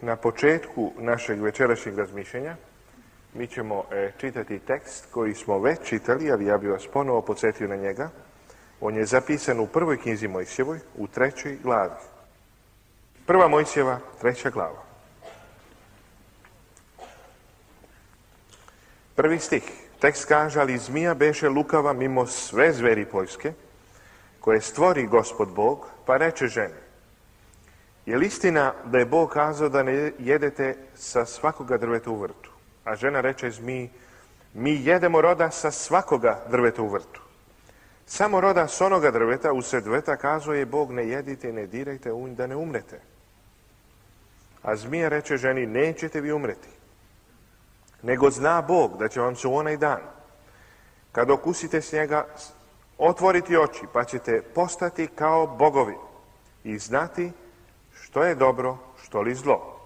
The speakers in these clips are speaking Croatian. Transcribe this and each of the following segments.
na početku našeg večerašnjeg razmišljanja mi ćemo e, čitati tekst koji smo već čitali, ali ja bih vas ponovo podsjetio na njega. On je zapisan u prvoj knjizi Mojsjevoj, u trećoj glavi. Prva Mojsjeva, treća glava. Prvi stih. Tekst kaže, ali zmija beše lukava mimo sve zveri poljske, koje stvori gospod Bog, pa reče ženi, je li istina da je Bog kazao da ne jedete sa svakoga drveta u vrtu? A žena reče zmiji, mi jedemo roda sa svakoga drveta u vrtu. Samo roda s onoga drveta, usred drveta, kazao je Bog ne jedite ne dirajte da ne umrete. A zmija reče ženi, nećete vi umreti. Nego zna Bog da će vam se u onaj dan, kad okusite s njega, otvoriti oči, pa ćete postati kao bogovi i znati što je dobro, što li zlo.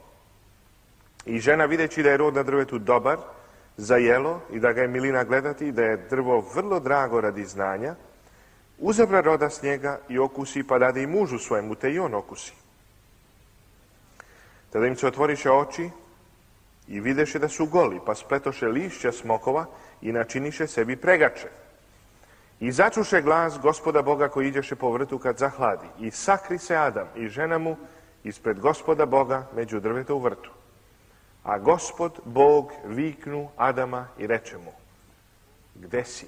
I žena videći da je rod na drvetu dobar, za jelo i da ga je milina gledati da je drvo vrlo drago radi znanja, uzabra roda s njega i okusi, pa dade i mužu svojemu, te i on okusi. Tada im se otvoriše oči i videše da su goli, pa spletoše lišća smokova i načiniše sebi pregače. I začuše glas gospoda Boga koji iđeše po vrtu kad zahladi. I sakri se Adam i žena mu ispred gospoda Boga među drveta u vrtu. A gospod Bog viknu Adama i reče mu, gde si?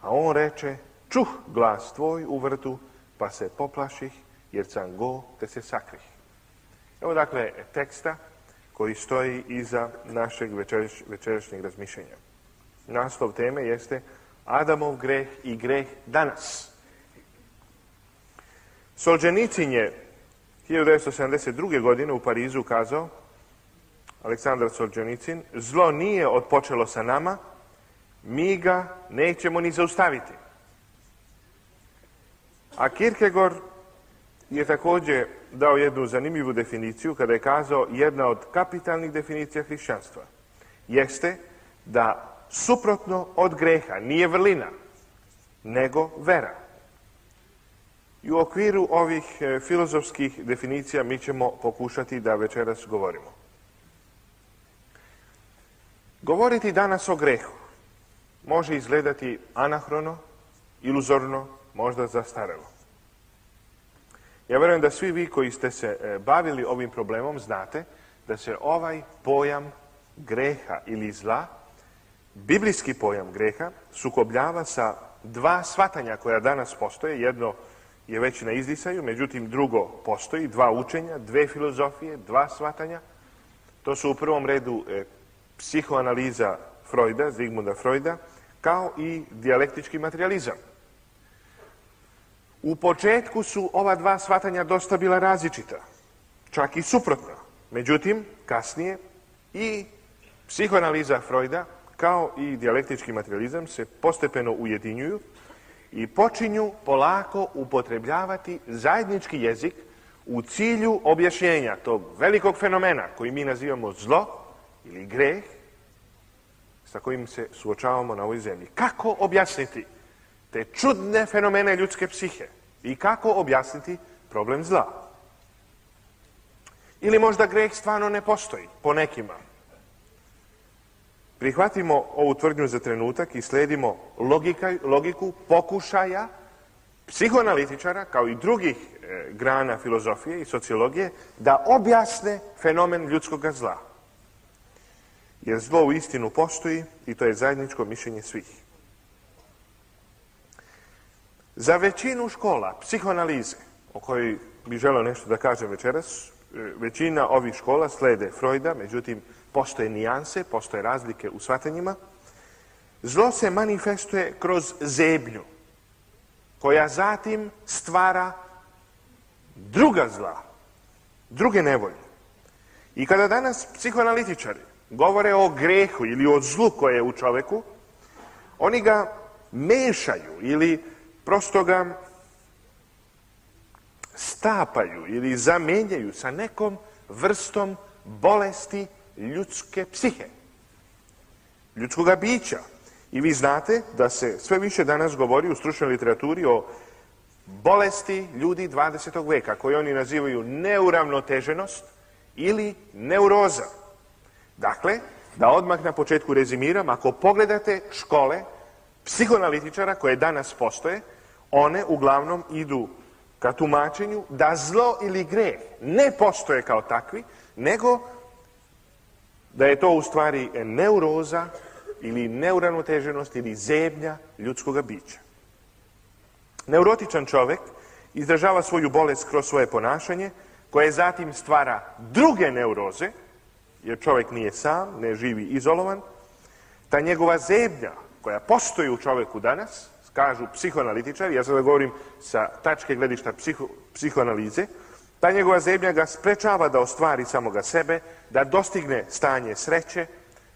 A on reče, čuh glas tvoj u vrtu, pa se poplaših, jer sam go te se sakrih. Evo dakle teksta koji stoji iza našeg večerašnjeg razmišljenja. Naslov teme jeste Adamov greh i greh danas. Solženicin je 1972. godine u Parizu kazao, Aleksandar Solženicin, zlo nije odpočelo sa nama, mi ga nećemo ni zaustaviti. A Kierkegaard je također dao jednu zanimljivu definiciju kada je kazao jedna od kapitalnih definicija hrišćanstva jeste da suprotno od greha nije vrlina, nego vera. I u okviru ovih e, filozofskih definicija mi ćemo pokušati da večeras govorimo. Govoriti danas o grehu može izgledati anahrono, iluzorno, možda zastarelo. Ja vjerujem da svi vi koji ste se e, bavili ovim problemom znate da se ovaj pojam greha ili zla, biblijski pojam greha, sukobljava sa dva svatanja koja danas postoje. Jedno je već na izdisaju, međutim drugo postoji, dva učenja, dve filozofije, dva svatanja. To su u prvom redu e, psihoanaliza Freuda, Zigmunda Freuda, kao i dijalektički materializam. U početku su ova dva shvatanja dosta bila različita, čak i suprotna. Međutim, kasnije i psihoanaliza Freuda kao i dijalektički materializam se postepeno ujedinjuju i počinju polako upotrebljavati zajednički jezik u cilju objašnjenja tog velikog fenomena koji mi nazivamo zlo ili greh sa kojim se suočavamo na ovoj zemlji. Kako objasniti te čudne fenomene ljudske psihe i kako objasniti problem zla. Ili možda greh stvarno ne postoji, po nekima. Prihvatimo ovu tvrdnju za trenutak i sledimo logiku pokušaja psihoanalitičara, kao i drugih e, grana filozofije i sociologije, da objasne fenomen ljudskog zla. Jer zlo u istinu postoji i to je zajedničko mišljenje svih. Za većinu škola psihoanalize, o kojoj bi želeo nešto da kažem večeras, e, većina ovih škola slede Freuda, međutim, postoje nijanse, postoje razlike u shvatanjima. Zlo se manifestuje kroz zeblju, koja zatim stvara druga zla, druge nevolje. I kada danas psihoanalitičari govore o grehu ili o zlu koje je u čoveku, oni ga mešaju ili prosto ga stapaju ili zamenjaju sa nekom vrstom bolesti ljudske psihe, ljudskoga bića. I vi znate da se sve više danas govori u stručnoj literaturi o bolesti ljudi 20. veka, koje oni nazivaju neuravnoteženost ili neuroza. Dakle, da odmah na početku rezimiram, ako pogledate škole psihoanalitičara koje danas postoje, one uglavnom idu ka tumačenju da zlo ili greh ne postoje kao takvi, nego da je to u stvari neuroza ili neuravnoteženost ili zebnja ljudskog bića. Neurotičan čovjek izražava svoju bolest kroz svoje ponašanje, koje zatim stvara druge neuroze, jer čovjek nije sam, ne živi izolovan, ta njegova zebnja koja postoji u čovjeku danas, kažu psihoanalitičari, ja sada govorim sa tačke gledišta psihoanalize, ta njegova zebnja ga sprečava da ostvari samoga sebe, da dostigne stanje sreće,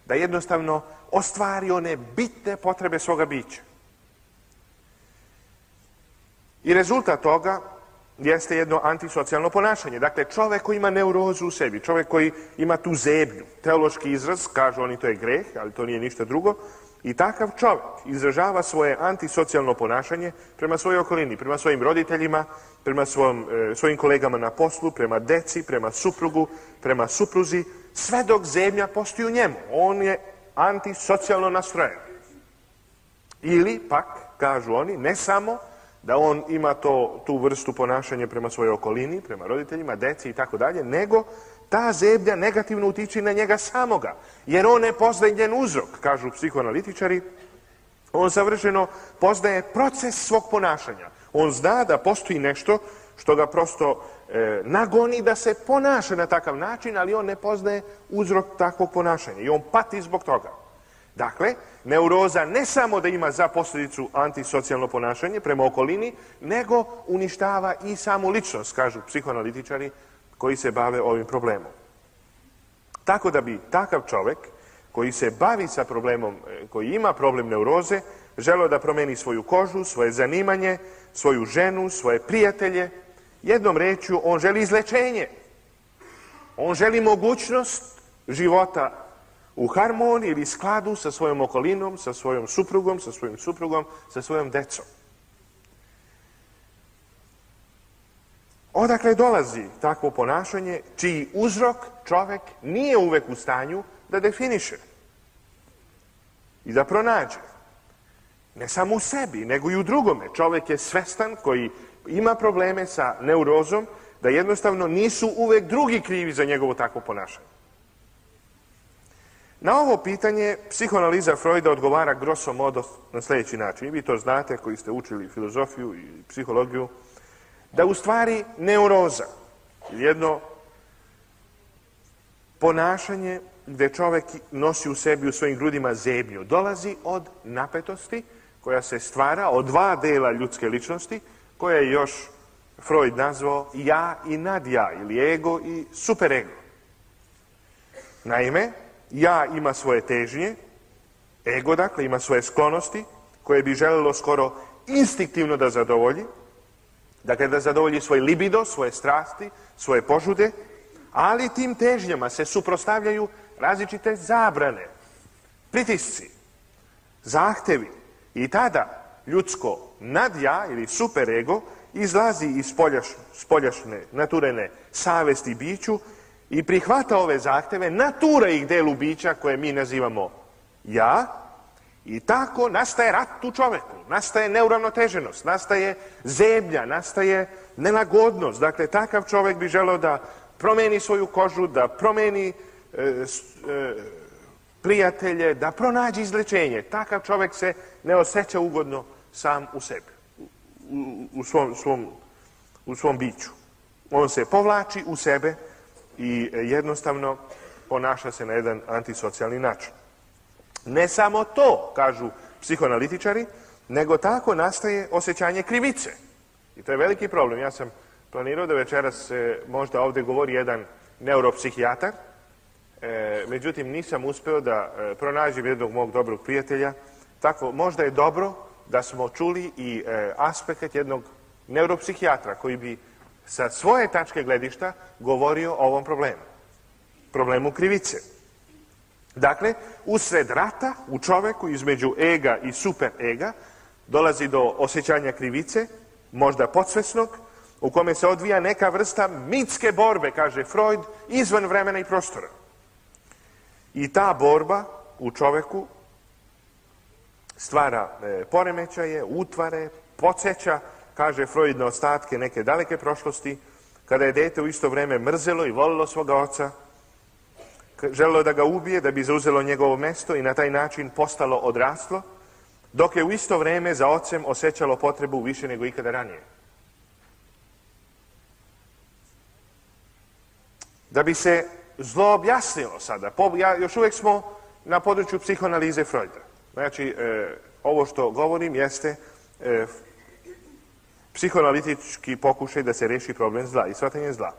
da jednostavno ostvari one bitne potrebe svoga bića. I rezultat toga jeste jedno antisocijalno ponašanje. Dakle, čovjek koji ima neurozu u sebi, čovjek koji ima tu zebnju, teološki izraz, kažu oni to je greh, ali to nije ništa drugo, i takav čovjek izražava svoje antisocijalno ponašanje prema svojoj okolini, prema svojim roditeljima, prema e, svojim kolegama na poslu, prema deci, prema suprugu, prema supruzi, sve dok zemlja postoji u njemu. On je antisocijalno nastrojen. Ili pak, kažu oni, ne samo da on ima to, tu vrstu ponašanja prema svojoj okolini, prema roditeljima, deci i tako dalje, nego ta zebnja negativno utiče na njega samoga, jer on ne poznaje njen uzrok, kažu psihoanalitičari, on savršeno poznaje proces svog ponašanja. On zna da postoji nešto što ga prosto e, nagoni da se ponaša na takav način, ali on ne poznaje uzrok takvog ponašanja i on pati zbog toga. Dakle, neuroza ne samo da ima za posljedicu antisocijalno ponašanje prema okolini, nego uništava i samu ličnost, kažu psihoanalitičari, koji se bave ovim problemom. Tako da bi takav čovjek koji se bavi sa problemom, e, koji ima problem neuroze, želio da promeni svoju kožu, svoje zanimanje, svoju ženu, svoje prijatelje. Jednom rečju, on želi izlečenje. On želi mogućnost života u harmoniji ili skladu sa svojom okolinom, sa svojom suprugom, sa svojim suprugom, sa svojom decom. Odakle dolazi takvo ponašanje čiji uzrok čovjek nije uvek u stanju da definiše i da pronađe. Ne samo u sebi, nego i u drugome. Čovjek je svestan koji ima probleme sa neurozom, da jednostavno nisu uvek drugi krivi za njegovo takvo ponašanje. Na ovo pitanje psihoanaliza Freuda odgovara grosso modo na sljedeći način. I vi to znate koji ste učili filozofiju i psihologiju da u stvari neuroza, jedno ponašanje gdje čovjek nosi u sebi u svojim grudima zebnju, dolazi od napetosti koja se stvara od dva dela ljudske ličnosti, koja je još Freud nazvao ja i nadja, ili ego i superego. Naime, ja ima svoje težnje, ego dakle ima svoje sklonosti, koje bi želilo skoro instinktivno da zadovolji, Dakle, da zadovolji svoj libido, svoje strasti, svoje požude, ali tim težnjama se suprostavljaju različite zabrane, pritisci, zahtevi. I tada ljudsko nadja ili superego izlazi iz spoljašne, naturene savesti biću i prihvata ove zahteve, natura ih delu bića koje mi nazivamo ja, i tako nastaje rat u čoveku, nastaje neuravnoteženost, nastaje zemlja, nastaje nelagodnost. Dakle, takav čovjek bi želeo da promeni svoju kožu, da promeni e, e, prijatelje, da pronađe izlečenje. Takav čovjek se ne osjeća ugodno sam u sebi, u, svom, svom, u svom biću. On se povlači u sebe i jednostavno ponaša se na jedan antisocijalni način. Ne samo to, kažu psihoanalitičari, nego tako nastaje osjećanje krivice. I to je veliki problem. Ja sam planirao da večeras možda ovdje govori jedan neuropsihijatar, e, međutim nisam uspio da e, pronađem jednog mog dobrog prijatelja. Tako, možda je dobro da smo čuli i e, aspekt jednog neuropsihijatra koji bi sa svoje tačke gledišta govorio o ovom problemu. Problemu krivice. Dakle, usred rata u čoveku između ega i super ega dolazi do osjećanja krivice možda podsvesnog, u kome se odvija neka vrsta mitske borbe, kaže Freud, izvan vremena i prostora. I ta borba u čoveku stvara e, poremećaje, utvare, podsjeća, kaže Freud, na ostatke neke daleke prošlosti, kada je dete u isto vrijeme mrzelo i volilo svoga oca, želilo da ga ubije, da bi zauzelo njegovo mjesto i na taj način postalo odraslo, dok je u isto vrijeme za ocem osjećalo potrebu više nego ikada ranije. Da bi se zlo objasnilo sada, još uvijek smo na području psihoanalize Freuda. Znači, e, ovo što govorim jeste e, psihoanalitički pokušaj da se reši problem zla i shvatanje zla.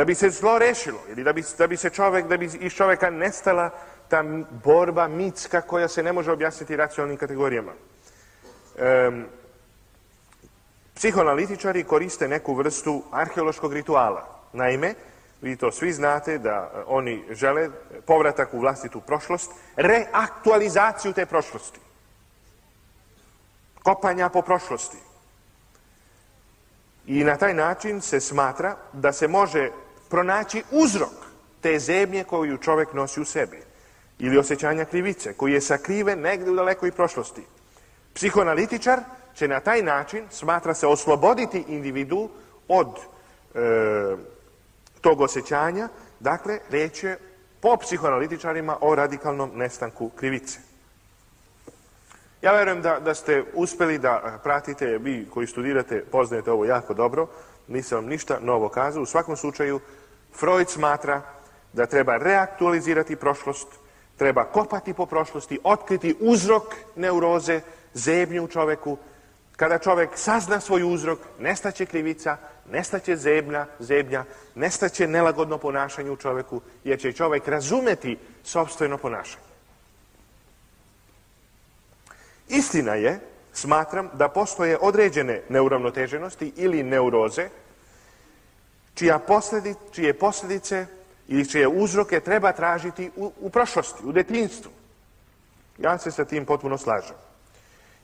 Da bi se zlo rešilo ili da bi, da bi se čovjek, da bi iz čovjeka nestala ta borba mitska koja se ne može objasniti racionalnim kategorijama. E, psihoanalitičari koriste neku vrstu arheološkog rituala. Naime, vi to svi znate da e, oni žele povratak u vlastitu prošlost, reaktualizaciju te prošlosti. Kopanja po prošlosti. I na taj način se smatra da se može pronaći uzrok te zemlje koju čovjek nosi u sebi ili osjećanja krivice, koji je sakriven negdje u dalekoj prošlosti. Psihoanalitičar će na taj način, smatra se, osloboditi individu od e, tog osjećanja, dakle, reč je po psihoanalitičarima o radikalnom nestanku krivice. Ja verujem da, da ste uspjeli da pratite, vi koji studirate, poznajete ovo jako dobro, nisam vam ništa novo kazao. U svakom slučaju, Freud smatra da treba reaktualizirati prošlost, treba kopati po prošlosti, otkriti uzrok neuroze, zebnju u čoveku. Kada čovjek sazna svoj uzrok, nestaće krivica, nestaće zebnja, zebnja, nestaće nelagodno ponašanje u čovjeku, jer će čovjek razumeti sobstveno ponašanje. Istina je, smatram, da postoje određene neuravnoteženosti ili neuroze, čije posljedice ili čije uzroke treba tražiti u, prošlosti, u detinstvu. Ja se sa tim potpuno slažem.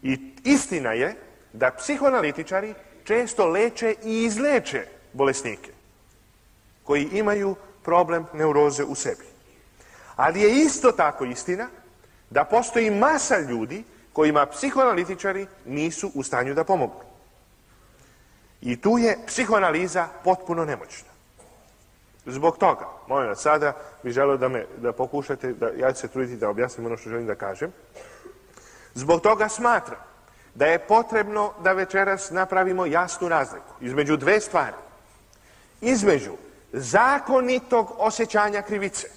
I istina je da psihoanalitičari često leče i izleče bolesnike koji imaju problem neuroze u sebi. Ali je isto tako istina da postoji masa ljudi kojima psihoanalitičari nisu u stanju da pomogu. I tu je psihoanaliza potpuno nemoćna. Zbog toga, molim vas, sada bih želio da me da pokušate, da, ja ću se truditi da objasnim ono što želim da kažem. Zbog toga smatram da je potrebno da večeras napravimo jasnu razliku između dve stvari. Između zakonitog osjećanja krivice.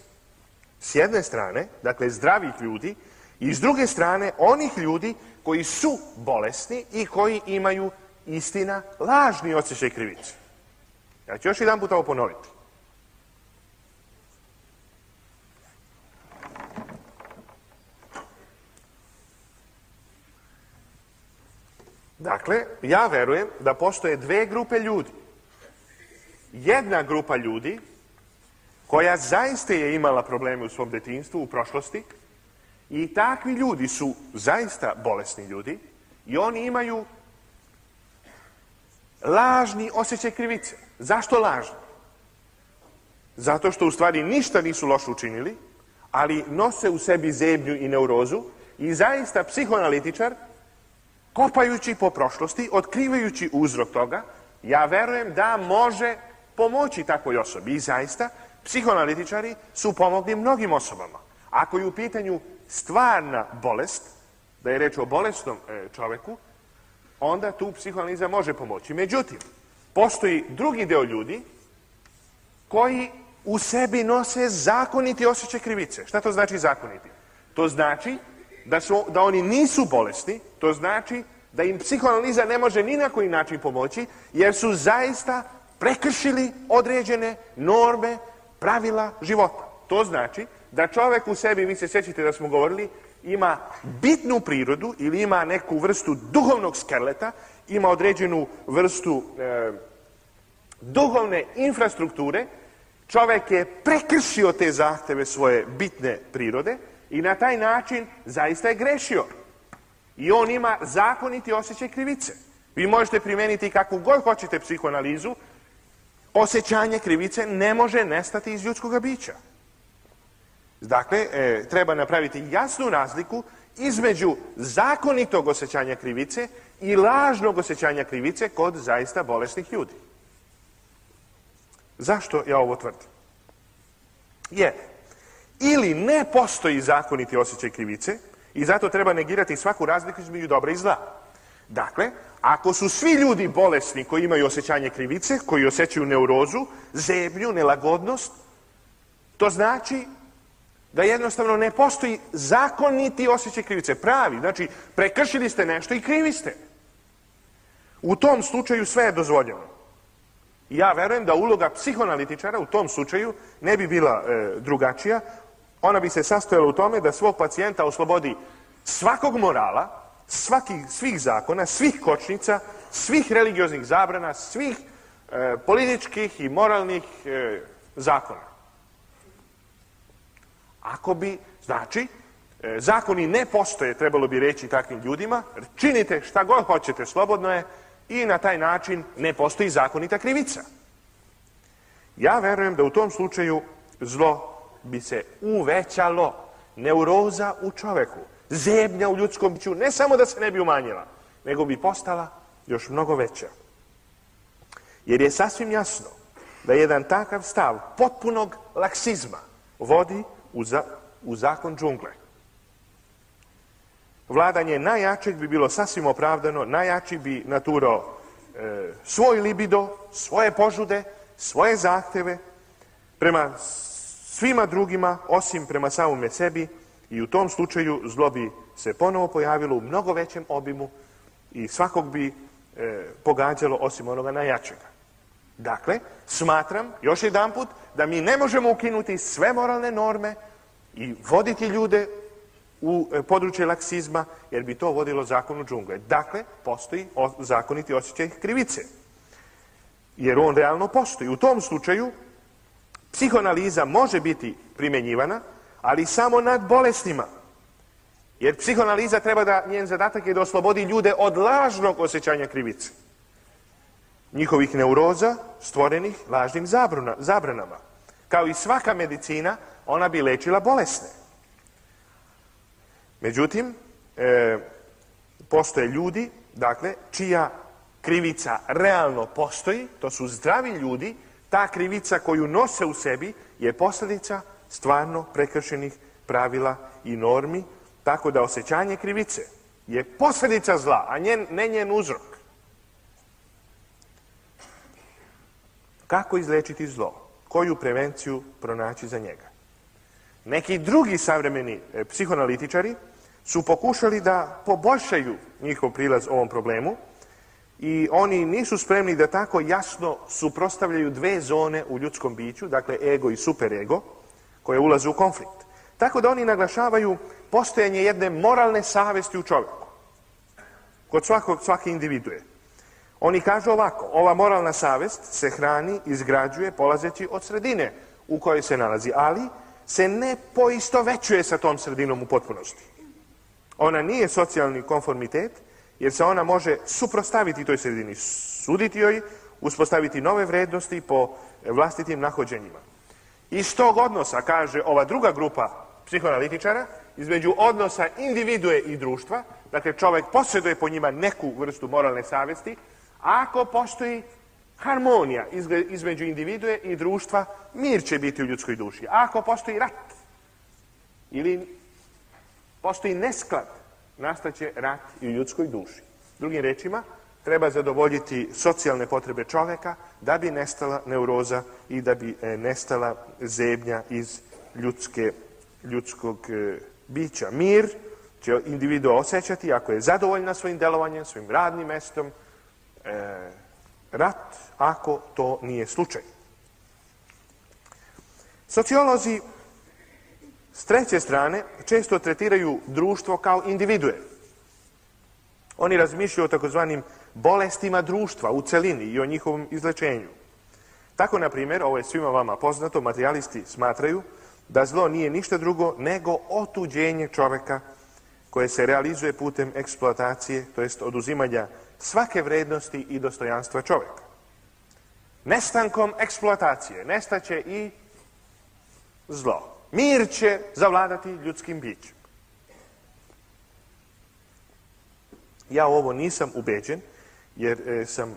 S jedne strane, dakle zdravih ljudi, i s druge strane onih ljudi koji su bolesni i koji imaju istina lažni osjećaj krivice. Ja ću još jedan put ovo ponoviti. Dakle, ja verujem da postoje dve grupe ljudi. Jedna grupa ljudi koja zaista je imala probleme u svom detinstvu, u prošlosti, i takvi ljudi su zaista bolesni ljudi i oni imaju lažni osjećaj krivice. Zašto lažni? Zato što u stvari ništa nisu loše učinili, ali nose u sebi zebnju i neurozu i zaista psihoanalitičar kopajući po prošlosti, otkrivajući uzrok toga, ja verujem da može pomoći takvoj osobi. I zaista, psihoanalitičari su pomogli mnogim osobama. Ako je u pitanju stvarna bolest, da je reč o bolesnom e, čoveku, onda tu psihoanaliza može pomoći. Međutim, postoji drugi deo ljudi koji u sebi nose zakoniti osjećaj krivice. Šta to znači zakoniti? To znači da, su, da oni nisu bolesni, to znači da im psihoanaliza ne može ni na koji način pomoći, jer su zaista prekršili određene norme, pravila života. To znači da čovjek u sebi, vi se sjećate da smo govorili, ima bitnu prirodu ili ima neku vrstu duhovnog skeleta, ima određenu vrstu e, duhovne infrastrukture, čovjek je prekršio te zahteve svoje bitne prirode i na taj način zaista je grešio. I on ima zakoniti osjećaj krivice. Vi možete primijeniti kakvu god hoćete psihoanalizu, osjećanje krivice ne može nestati iz ljudskog bića. Dakle, e, treba napraviti jasnu razliku između zakonitog osjećanja krivice i lažnog osjećanja krivice kod zaista bolesnih ljudi. Zašto ja ovo tvrdim? Jer ili ne postoji zakoniti osjećaj krivice i zato treba negirati svaku razliku između dobra i zla. Dakle, ako su svi ljudi bolesni koji imaju osjećanje krivice, koji osjećaju neurozu, zebnju, nelagodnost, to znači da jednostavno ne postoji zakoniti osjećaj krivice, pravi. Znači, prekršili ste nešto i krivi ste. U tom slučaju sve je dozvoljeno. Ja verujem da uloga psihoanalitičara u tom slučaju ne bi bila e, drugačija. Ona bi se sastojala u tome da svog pacijenta oslobodi svakog morala, svih zakona, svih kočnica, svih religioznih zabrana, svih e, političkih i moralnih e, zakona. Ako bi, znači, zakoni ne postoje, trebalo bi reći takvim ljudima, činite šta god hoćete, slobodno je, i na taj način ne postoji zakonita krivica. Ja verujem da u tom slučaju zlo bi se uvećalo, neuroza u čoveku, zebnja u ljudskom biću, ne samo da se ne bi umanjila, nego bi postala još mnogo veća. Jer je sasvim jasno da jedan takav stav potpunog laksizma vodi u, u zakon džungle. Vladanje najjačeg bi bilo sasvim opravdano, najjači bi naturao e, svoj libido, svoje požude, svoje zahteve prema svima drugima, osim prema samome sebi i u tom slučaju zlo bi se ponovo pojavilo u mnogo većem obimu i svakog bi e, pogađalo osim onoga najjačega. Dakle, smatram, još jedan put, da mi ne možemo ukinuti sve moralne norme i voditi ljude u e, područje laksizma, jer bi to vodilo zakonu džungle. Dakle, postoji zakoniti osjećaj krivice. Jer on realno postoji. U tom slučaju, psihoanaliza može biti primjenjivana, ali samo nad bolestima. Jer psihoanaliza treba da, njen zadatak je da oslobodi ljude od lažnog osjećanja krivice. Njihovih neuroza stvorenih lažnim zabranama. Kao i svaka medicina, ona bi lečila bolesne. Međutim, e, postoje ljudi, dakle, čija krivica realno postoji, to su zdravi ljudi, ta krivica koju nose u sebi je posljedica stvarno prekršenih pravila i normi, tako da osjećanje krivice je posljedica zla, a ne njen uzrok. Kako izlečiti zlo? Koju prevenciju pronaći za njega? Neki drugi savremeni e, psihoanalitičari su pokušali da poboljšaju njihov prilaz ovom problemu i oni nisu spremni da tako jasno suprostavljaju dve zone u ljudskom biću, dakle ego i superego, koje ulaze u konflikt. Tako da oni naglašavaju postojanje jedne moralne savesti u čovjeku, kod svakog, svake individue. Oni kažu ovako, ova moralna savest se hrani, izgrađuje, polazeći od sredine u kojoj se nalazi, ali se ne poistovećuje sa tom sredinom u potpunosti. Ona nije socijalni konformitet, jer se ona može suprostaviti toj sredini, suditi joj, uspostaviti nove vrednosti po vlastitim nahođenjima. Iz tog odnosa, kaže ova druga grupa psihoanalitičara, između odnosa individue i društva, dakle čovjek posjeduje po njima neku vrstu moralne savesti, ako postoji harmonija između individue i društva, mir će biti u ljudskoj duši. ako postoji rat ili postoji nesklad, nastaće rat i u ljudskoj duši. Drugim rečima, treba zadovoljiti socijalne potrebe čovjeka da bi nestala neuroza i da bi e, nestala zebnja iz ljudske, ljudskog e, bića. Mir će individu osjećati ako je zadovoljna svojim delovanjem, svojim radnim mestom, e, rat ako to nije slučaj. Sociolozi s treće strane, često tretiraju društvo kao individue. Oni razmišljaju o takozvanim bolestima društva u celini i o njihovom izlečenju. Tako, na primjer, ovo je svima vama poznato, materialisti smatraju da zlo nije ništa drugo nego otuđenje čoveka koje se realizuje putem eksploatacije, to jest oduzimanja svake vrednosti i dostojanstva čovjeka. Nestankom eksploatacije nestaće i zlo. Mir će zavladati ljudskim bićem. Ja ovo nisam ubeđen, jer e, sam, e,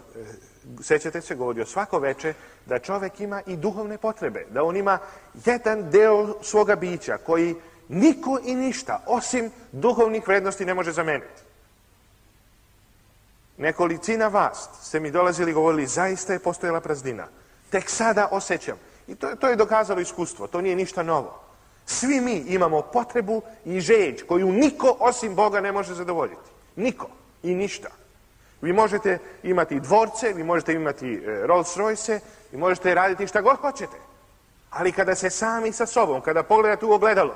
sećate se, govorio svako veče da čovjek ima i duhovne potrebe, da on ima jedan deo svoga bića koji niko i ništa, osim duhovnih vrednosti, ne može zameniti. Nekolicina vas ste mi dolazili i govorili, zaista je postojala praznina. Tek sada osjećam. I to, to je dokazalo iskustvo, to nije ništa novo. Svi mi imamo potrebu i žeđ koju niko osim Boga ne može zadovoljiti. Niko i ništa. Vi možete imati dvorce, vi možete imati e, Rolls Royce, vi možete raditi šta god hoćete. Ali kada se sami sa sobom, kada pogledate u ogledalo,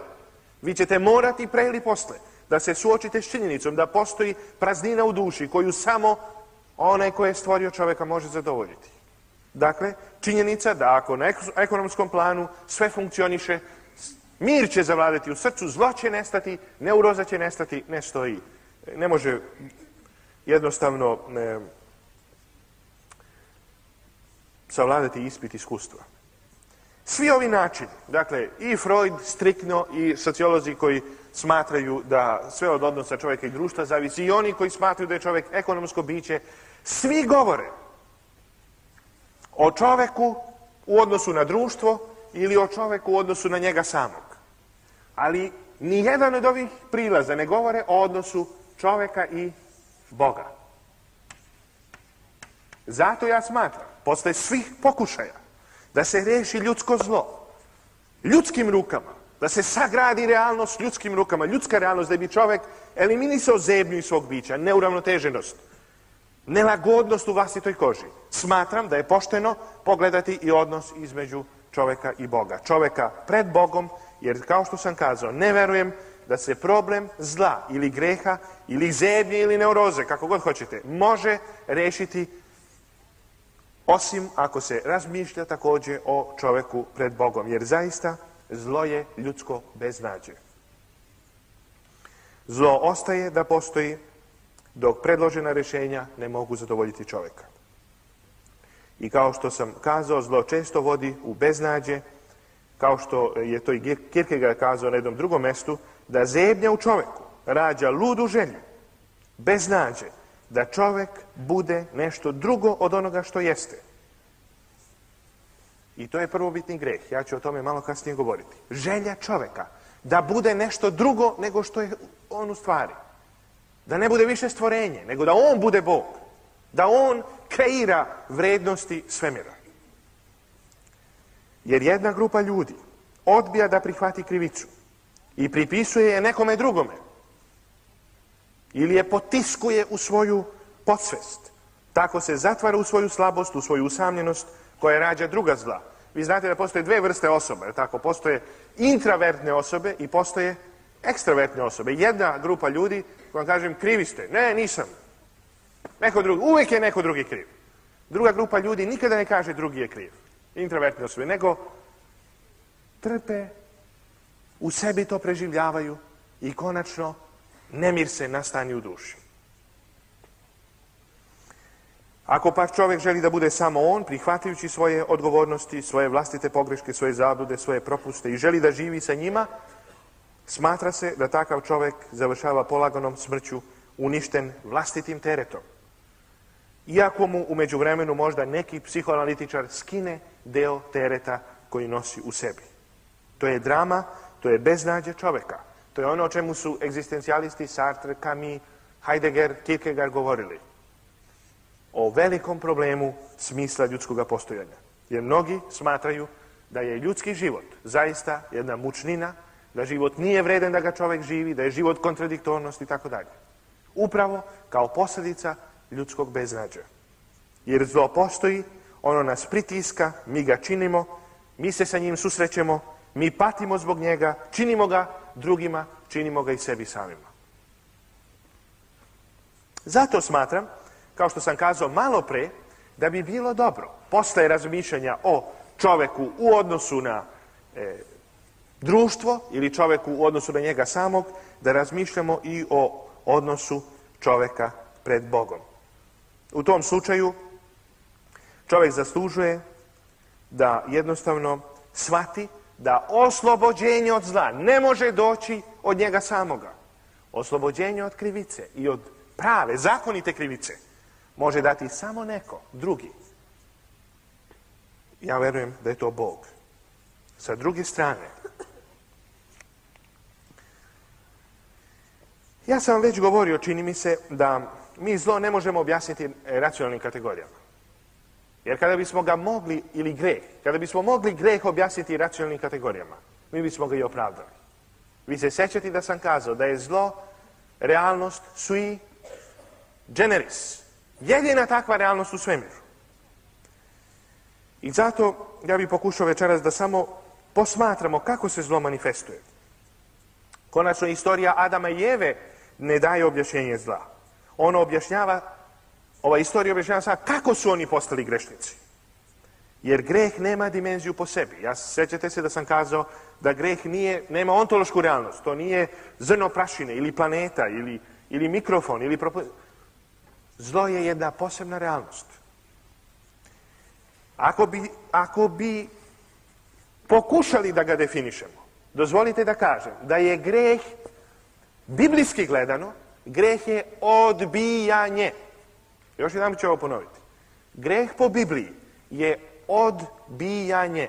vi ćete morati pre ili posle da se suočite s činjenicom da postoji praznina u duši koju samo onaj koji je stvorio čovjeka može zadovoljiti. Dakle, činjenica da ako na ekonomskom planu sve funkcioniše, mir će zavladati u srcu, zlo će nestati, neuroza će nestati, ne stoji. Ne može jednostavno savladati ispit iskustva. Svi ovi načini, dakle i Freud striktno i sociolozi koji smatraju da sve od odnosa čovjeka i društva zavisi i oni koji smatraju da je čovjek ekonomsko biće, svi govore o čovjeku u odnosu na društvo ili o čovjeku u odnosu na njega samog. Ali ni jedan od ovih prilaza ne govore o odnosu čovjeka i Boga. Zato ja smatram, posle svih pokušaja, da se reši ljudsko zlo, ljudskim rukama, da se sagradi realnost ljudskim rukama, ljudska realnost, da bi čovjek eliminisao zebnju iz svog bića, neuravnoteženost, nelagodnost u vlastitoj koži. Smatram da je pošteno pogledati i odnos između čovjeka i Boga. Čovjeka pred Bogom, jer kao što sam kazao, ne verujem da se problem zla ili greha ili zebnje ili neuroze, kako god hoćete, može rešiti osim ako se razmišlja također o čovjeku pred Bogom. Jer zaista zlo je ljudsko beznađe. Zlo ostaje da postoji dok predložena rješenja ne mogu zadovoljiti čovjeka. I kao što sam kazao, zlo često vodi u beznađe, kao što je to i Kierkegaard kazao na jednom drugom mestu, da zebnja u čovjeku rađa ludu želju, beznađe, da čovjek bude nešto drugo od onoga što jeste. I to je prvobitni greh. Ja ću o tome malo kasnije govoriti. Želja čovjeka da bude nešto drugo nego što je on u stvari. Da ne bude više stvorenje, nego da on bude Bog. Da on kreira vrednosti svemira. Jer jedna grupa ljudi odbija da prihvati krivicu i pripisuje je nekome drugome. Ili je potiskuje u svoju podsvest. Tako se zatvara u svoju slabost, u svoju usamljenost koja rađa druga zla. Vi znate da postoje dve vrste osoba, tako? Postoje intravertne osobe i postoje ekstravertne osobe. Jedna grupa ljudi, vam kažem, krivi ste. Ne, nisam. Neko drugi, uvijek je neko drugi kriv. Druga grupa ljudi nikada ne kaže drugi je kriv. Intravertne osobe, nego trpe, u sebi to preživljavaju i konačno nemir se nastani u duši. Ako pak čovjek želi da bude samo on, prihvatajući svoje odgovornosti, svoje vlastite pogreške, svoje zablude, svoje propuste i želi da živi sa njima, smatra se da takav čovjek završava polaganom smrću uništen vlastitim teretom. Iako mu u međuvremenu možda neki psihoanalitičar skine deo tereta koji nosi u sebi. To je drama, to je beznađe čovjeka. To je ono o čemu su egzistencijalisti Sartre, Camus, Heidegger, Kierkegaard govorili o velikom problemu smisla ljudskog postojanja. Jer mnogi smatraju da je ljudski život zaista jedna mučnina, da život nije vreden da ga čovjek živi, da je život kontradiktornost i tako dalje. Upravo kao posljedica ljudskog beznađa. Jer zlo postoji, ono nas pritiska, mi ga činimo, mi se sa njim susrećemo, mi patimo zbog njega, činimo ga drugima, činimo ga i sebi samima. Zato smatram kao što sam kazao malo pre, da bi bilo dobro, posle razmišljanja o čoveku u odnosu na e, društvo ili čoveku u odnosu na njega samog, da razmišljamo i o odnosu čoveka pred Bogom. U tom slučaju čovjek zaslužuje da jednostavno shvati da oslobođenje od zla ne može doći od njega samoga. Oslobođenje od krivice i od prave, zakonite krivice može dati samo neko, drugi. Ja verujem da je to Bog. Sa druge strane, ja sam vam već govorio, čini mi se, da mi zlo ne možemo objasniti racionalnim kategorijama. Jer kada bismo ga mogli, ili greh, kada bismo mogli greh objasniti racionalnim kategorijama, mi bismo ga i opravdali. Vi se sjećate da sam kazao da je zlo realnost sui generis. Jedina takva realnost u svemiru. I zato ja bih pokušao večeras da samo posmatramo kako se zlo manifestuje. Konačno, istorija Adama i Jeve ne daje objašnjenje zla. Ono objašnjava, ova istorija objašnjava sad kako su oni postali grešnici. Jer greh nema dimenziju po sebi. Ja sjećate se da sam kazao da greh nije, nema ontološku realnost. To nije zrno prašine ili planeta ili, ili mikrofon ili Zlo je jedna posebna realnost. Ako bi, ako bi pokušali da ga definišemo, dozvolite da kažem da je greh, biblijski gledano, greh je odbijanje. Još jedan ću ovo ponoviti. Greh po Bibliji je odbijanje.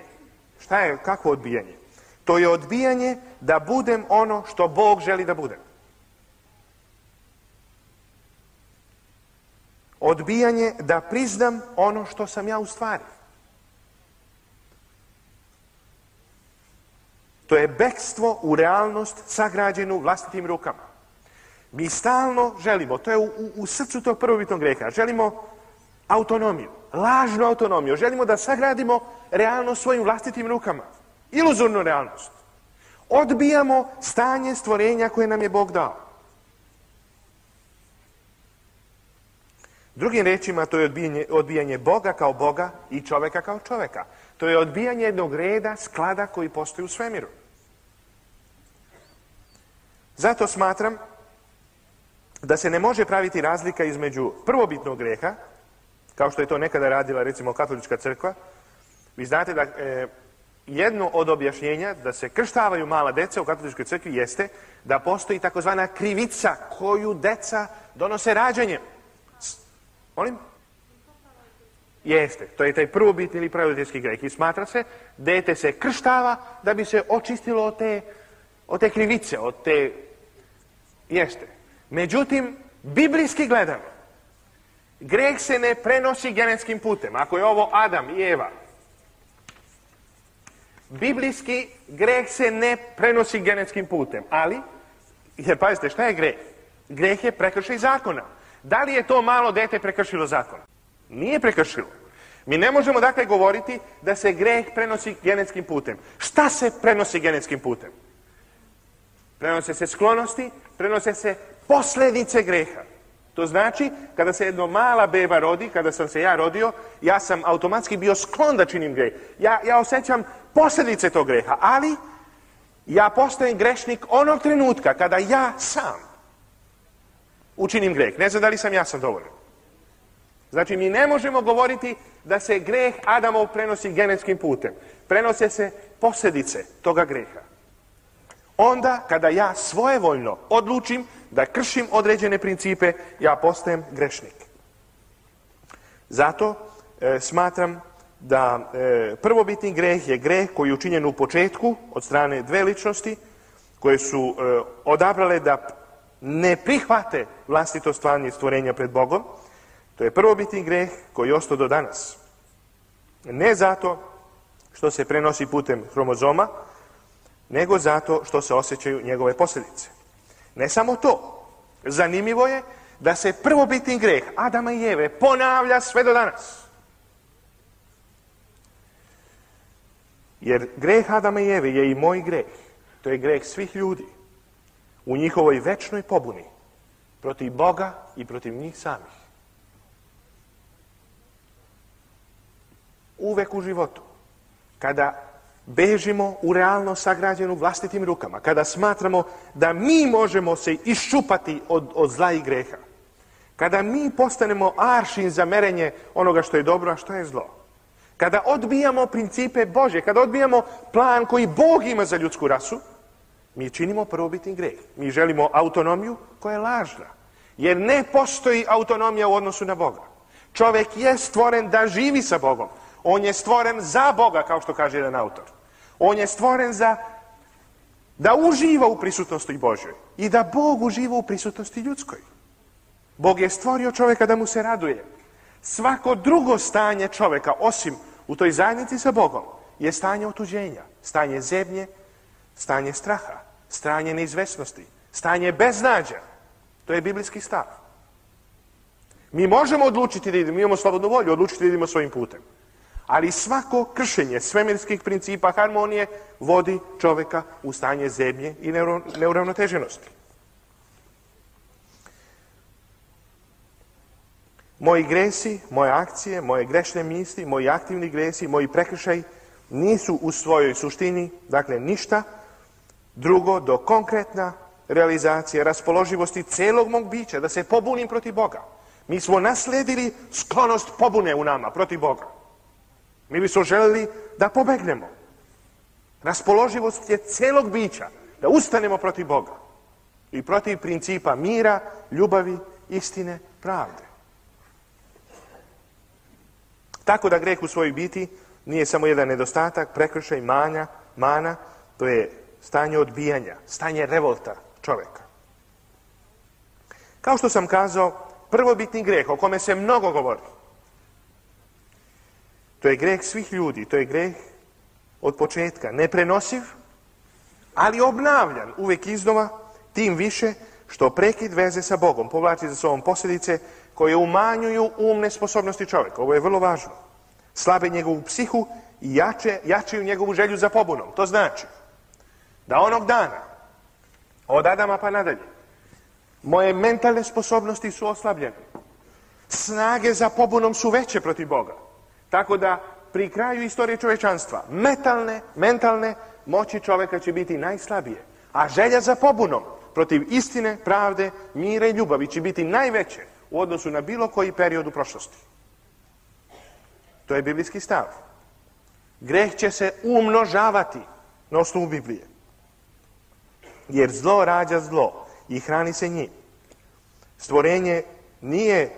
Šta je, kako odbijanje? To je odbijanje da budem ono što Bog želi da budem. Odbijanje da priznam ono što sam ja u stvari. To je bekstvo u realnost sagrađenu vlastitim rukama. Mi stalno želimo, to je u, u srcu tog prvobitnog greha, želimo autonomiju, lažnu autonomiju, želimo da sagradimo realnost svojim vlastitim rukama, iluzornu realnost. Odbijamo stanje stvorenja koje nam je Bog dao. Drugim rečima, to je odbijanje, odbijanje Boga kao Boga i čoveka kao čoveka. To je odbijanje jednog reda, sklada koji postoji u svemiru. Zato smatram da se ne može praviti razlika između prvobitnog greha, kao što je to nekada radila recimo katolička crkva. Vi znate da e, jedno od objašnjenja da se krštavaju mala deca u katoličkoj crkvi jeste da postoji takozvana krivica koju deca donose rađanjem. Molim? Jeste, to je taj prvobitni ili pravoditeljski greh. I smatra se, dete se krštava da bi se očistilo od te, od te krivice, od te... Jeste. Međutim, biblijski gledano, greh se ne prenosi genetskim putem. Ako je ovo Adam i Eva, biblijski greh se ne prenosi genetskim putem. Ali, jer pazite, šta je greh? Greh je prekršaj zakona. Da li je to malo dete prekršilo zakon? Nije prekršilo. Mi ne možemo dakle govoriti da se greh prenosi genetskim putem. Šta se prenosi genetskim putem? Prenose se sklonosti, prenose se posljedice greha. To znači, kada se jedno mala beba rodi, kada sam se ja rodio, ja sam automatski bio sklon da činim greh. Ja, ja osjećam posljedice tog greha, ali ja postajem grešnik onog trenutka kada ja sam učinim greh. Ne znam da li sam jasan dovoljno. Znači, mi ne možemo govoriti da se greh Adamov prenosi genetskim putem. Prenose se posljedice toga greha. Onda, kada ja svojevoljno odlučim da kršim određene principe, ja postajem grešnik. Zato e, smatram da e, prvobitni greh je greh koji je učinjen u početku od strane dve ličnosti koje su e, odabrale da ne prihvate vlastito stvaranje stvorenja pred Bogom, to je prvobitni greh koji je ostao do danas. Ne zato što se prenosi putem hromozoma, nego zato što se osjećaju njegove posljedice. Ne samo to. Zanimljivo je da se prvobitni greh Adama i Eve ponavlja sve do danas. Jer greh Adama i Eve je i moj greh. To je greh svih ljudi u njihovoj večnoj pobuni protiv Boga i protiv njih samih. Uvek u životu, kada bežimo u realno sagrađenu vlastitim rukama, kada smatramo da mi možemo se iščupati od, od zla i greha, Kada mi postanemo aršin za merenje onoga što je dobro, a što je zlo. Kada odbijamo principe Bože, kada odbijamo plan koji Bog ima za ljudsku rasu, mi činimo prvobitni greh. Mi želimo autonomiju koja je lažna. Jer ne postoji autonomija u odnosu na Boga. Čovjek je stvoren da živi sa Bogom. On je stvoren za Boga, kao što kaže jedan autor. On je stvoren za da uživa u prisutnosti Božoj i da Bog uživa u prisutnosti ljudskoj. Bog je stvorio čovjeka da mu se raduje. Svako drugo stanje čovjeka, osim u toj zajednici sa Bogom, je stanje otuđenja, stanje zemlje, stanje straha, stanje neizvesnosti, stanje beznađa. To je biblijski stav. Mi možemo odlučiti da idemo, imamo slobodnu volju, odlučiti da idemo svojim putem. Ali svako kršenje svemirskih principa harmonije vodi čovjeka u stanje zemlje i neuravnoteženosti. Moji gresi, moje akcije, moje grešne misli, moji aktivni gresi, moji prekršaj nisu u svojoj suštini, dakle ništa drugo do konkretna realizacija raspoloživosti celog mog bića, da se pobunim protiv Boga. Mi smo nasledili sklonost pobune u nama protiv Boga. Mi bismo željeli da pobegnemo. Raspoloživost je celog bića, da ustanemo protiv Boga i protiv principa mira, ljubavi, istine, pravde. Tako da greh u svojoj biti nije samo jedan nedostatak, prekršaj, manja, mana, to je stanje odbijanja, stanje revolta čovjeka. Kao što sam kazao, prvobitni greh o kome se mnogo govori, to je greh svih ljudi, to je greh od početka, neprenosiv, ali obnavljan uvijek iznova, tim više što prekid veze sa Bogom povlači za sobom posljedice koje umanjuju umne sposobnosti čovjeka. Ovo je vrlo važno. Slabe njegovu psihu i jače, jačaju njegovu želju za pobunom. To znači da onog dana, od Adama pa nadalje, moje mentalne sposobnosti su oslabljene. Snage za pobunom su veće protiv Boga. Tako da pri kraju istorije čovečanstva metalne, mentalne moći čovjeka će biti najslabije. A želja za pobunom protiv istine, pravde, mire i ljubavi će biti najveće u odnosu na bilo koji period u prošlosti. To je biblijski stav. Greh će se umnožavati na osnovu Biblije. Jer zlo rađa zlo i hrani se njim. Stvorenje nije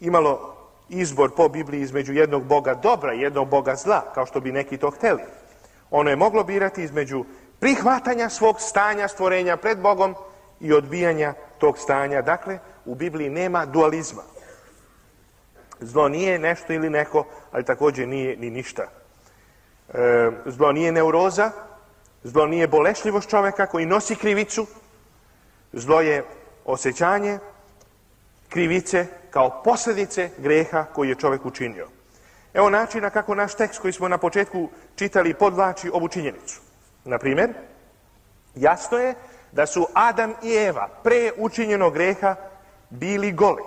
imalo izbor po Bibliji između jednog Boga dobra i jednog Boga zla, kao što bi neki to hteli. Ono je moglo birati između prihvatanja svog stanja stvorenja pred Bogom i odbijanja tog stanja. Dakle, u Bibliji nema dualizma. Zlo nije nešto ili neko, ali također nije ni ništa. E, zlo nije neuroza, zlo nije bolešljivost čovjeka koji nosi krivicu, zlo je osjećanje krivice kao posljedice greha koji je čovjek učinio. Evo načina kako naš tekst koji smo na početku čitali podvlači ovu činjenicu. Na primjer, jasno je da su Adam i Eva pre učinjenog greha bili goli.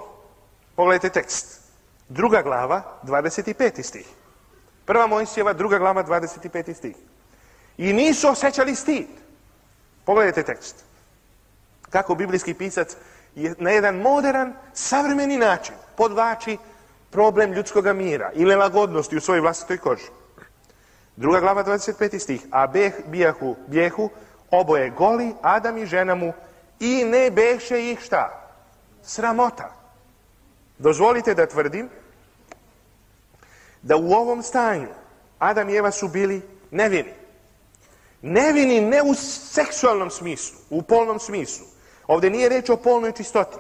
Pogledajte tekst. Druga glava, 25. stih. Prva Mojsijeva, druga glava, 25. stih. I nisu osjećali stid. Pogledajte tekst. Kako biblijski pisac je na jedan modern, savremeni način podvači problem ljudskog mira i lagodnosti u svojoj vlastitoj koži. Druga glava 25. stih. A beh bijahu bjehu, oboje goli, Adam i žena mu, i ne beše ih šta? Sramota. Dozvolite da tvrdim da u ovom stanju Adam i Eva su bili nevini. Nevini ne u seksualnom smislu, u polnom smislu, Ovdje nije reč o polnoj čistoti.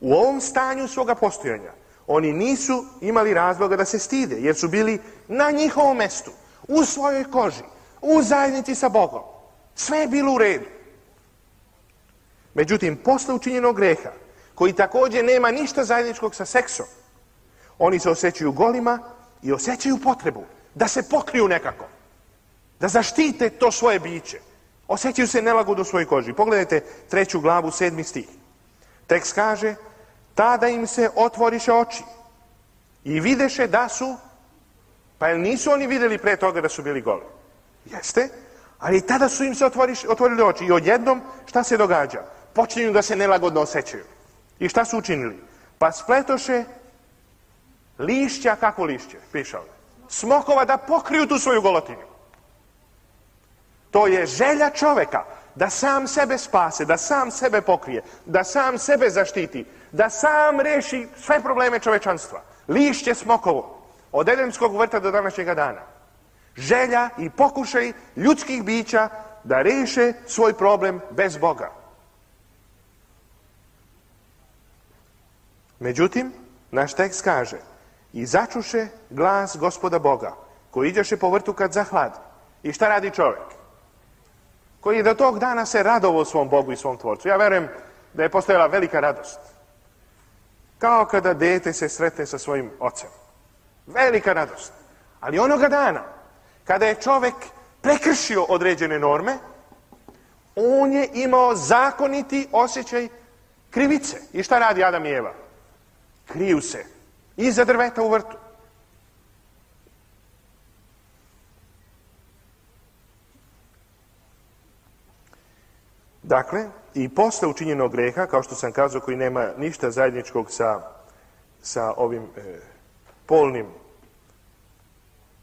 U ovom stanju svoga postojanja oni nisu imali razloga da se stide, jer su bili na njihovom mestu, u svojoj koži, u zajednici sa Bogom. Sve je bilo u redu. Međutim, posle učinjenog greha, koji također nema ništa zajedničkog sa seksom, oni se osjećaju golima i osjećaju potrebu da se pokriju nekako, da zaštite to svoje biće, Osjećaju se nelagodno u svojoj koži. Pogledajte treću glavu, sedmi stih. Tekst kaže, tada im se otvoriše oči i videše da su, pa jel nisu oni vidjeli pre toga da su bili goli? Jeste, ali tada su im se otvorili oči i odjednom šta se događa? Počinju da se nelagodno osjećaju. I šta su učinili? pa spletoše lišća, kako lišće, ovdje, smokova da pokriju tu svoju golotinju. To je želja čoveka da sam sebe spase, da sam sebe pokrije, da sam sebe zaštiti, da sam reši sve probleme čovečanstva. Lišće smokovo, od Edemskog vrta do današnjega dana. Želja i pokušaj ljudskih bića da reše svoj problem bez Boga. Međutim, naš tekst kaže i začuše glas gospoda Boga koji iđeše po vrtu kad zahladi. I šta radi čovjek? Koji je do tog dana se radovo svom Bogu i svom Tvorcu. Ja verujem da je postojala velika radost. Kao kada dete se sretne sa svojim ocem. Velika radost. Ali onoga dana, kada je čovjek prekršio određene norme, on je imao zakoniti osjećaj krivice. I šta radi Adam i Eva? Kriju se. Iza drveta u vrtu. Dakle, i posle učinjenog greha, kao što sam kazao, koji nema ništa zajedničkog sa, sa ovim e, polnim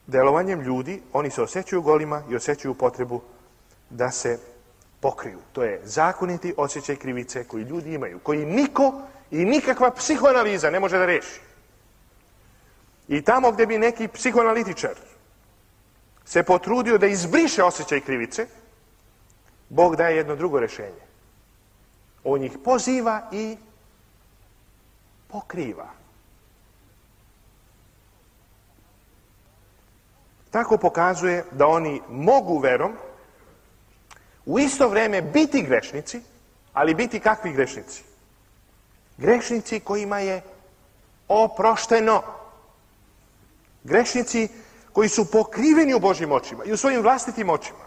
delovanjem ljudi, oni se osjećaju golima i osjećaju potrebu da se pokriju. To je zakoniti osjećaj krivice koji ljudi imaju, koji niko i nikakva psihoanaliza ne može da reši. I tamo gdje bi neki psihoanalitičar se potrudio da izbriše osjećaj krivice, Bog daje jedno drugo rješenje. On ih poziva i pokriva. Tako pokazuje da oni mogu verom u isto vrijeme biti grešnici, ali biti kakvi grešnici? Grešnici kojima je oprošteno. Grešnici koji su pokriveni u Božim očima i u svojim vlastitim očima.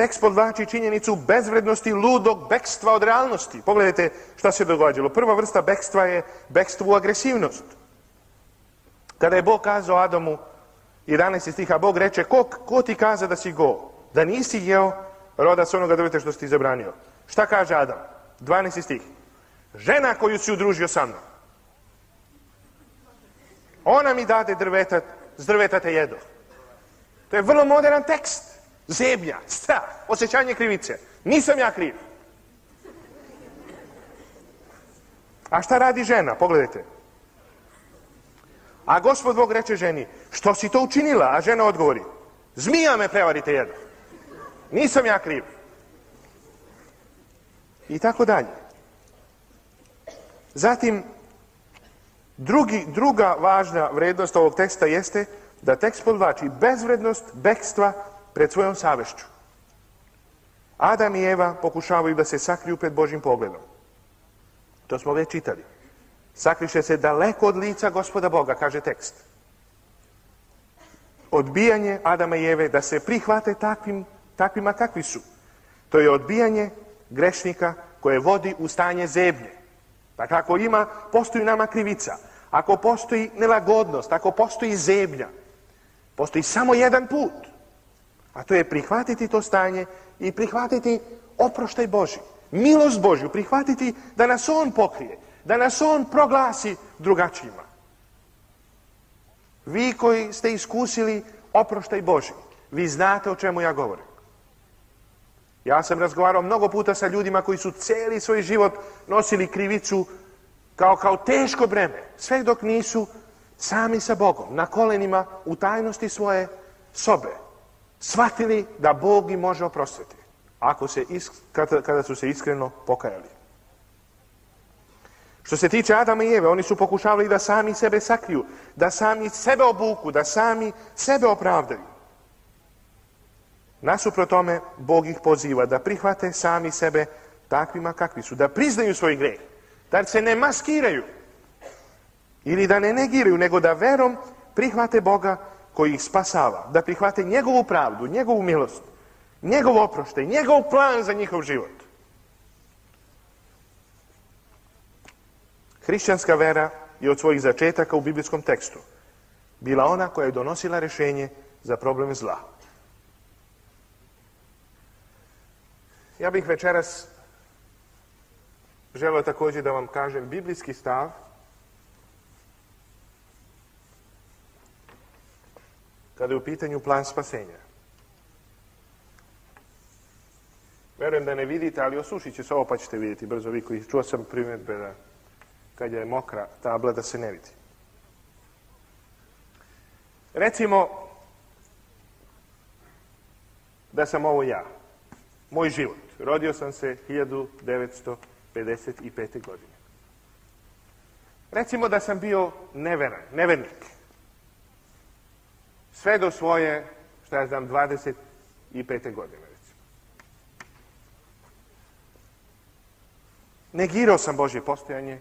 Tekst podvlači činjenicu bezvrednosti ludog bekstva od realnosti. Pogledajte šta se događalo. Prva vrsta bekstva je bekstvo u agresivnost. Kada je Bog kazao Adamu, 11. stiha, Bog reče, ko, ko ti kaza da si go? Da nisi jeo roda s onoga drveta što si ti zabranio. Šta kaže Adam? 12. stih. Žena koju si udružio sa mnom. Ona mi dade drveta, s drveta te jedo. To je vrlo modern tekst. Zebnja, strah, osjećanje krivice. Nisam ja kriv. A šta radi žena? Pogledajte. A gospod Bog reče ženi, što si to učinila? A žena odgovori, zmija me prevarite jedo. Nisam ja kriv. I tako dalje. Zatim, drugi, druga važna vrednost ovog teksta jeste da tekst podvlači bezvrednost bekstva pred svojom savešću. Adam i Eva pokušavaju da se sakriju pred Božim pogledom. To smo već čitali. Sakriše se daleko od lica gospoda Boga, kaže tekst. Odbijanje Adama i Eve da se prihvate takvim, takvima kakvi su. To je odbijanje grešnika koje vodi u stanje zebnje. Dakle, ako ima, postoji nama krivica, ako postoji nelagodnost, ako postoji zebnja, postoji samo jedan put, a to je prihvatiti to stanje i prihvatiti oproštaj Boži, milost Božju, prihvatiti da nas On pokrije, da nas On proglasi drugačijima. Vi koji ste iskusili oproštaj Boži, vi znate o čemu ja govorim. Ja sam razgovarao mnogo puta sa ljudima koji su cijeli svoj život nosili krivicu kao, kao teško breme, sve dok nisu sami sa Bogom, na kolenima, u tajnosti svoje sobe, shvatili da Bog im može oprostiti, ako se kada, kada su se iskreno pokajali. Što se tiče Adama i Eve, oni su pokušavali da sami sebe sakriju, da sami sebe obuku, da sami sebe opravdaju. Nasuprot tome, Bog ih poziva da prihvate sami sebe takvima kakvi su, da priznaju svoj greh, da se ne maskiraju ili da ne negiraju, nego da verom prihvate Boga koji ih spasava, da prihvate njegovu pravdu, njegovu milost, njegov oproštaj, njegov plan za njihov život. Hrišćanska vera je od svojih začetaka u biblijskom tekstu bila ona koja je donosila rješenje za problem zla. Ja bih večeras želeo također da vam kažem biblijski stav kada je u pitanju plan spasenja. Verujem da ne vidite, ali osušit će se ovo pa ćete vidjeti brzo vi koji čuo sam primjedbe da kad je mokra tabla da se ne vidi. Recimo da sam ovo ja. Moj život. Rodio sam se 1955. godine. Recimo da sam bio neveran, nevernik. Sve do svoje, šta ja znam, 25. godine. Recimo. Negirao sam Božje postojanje.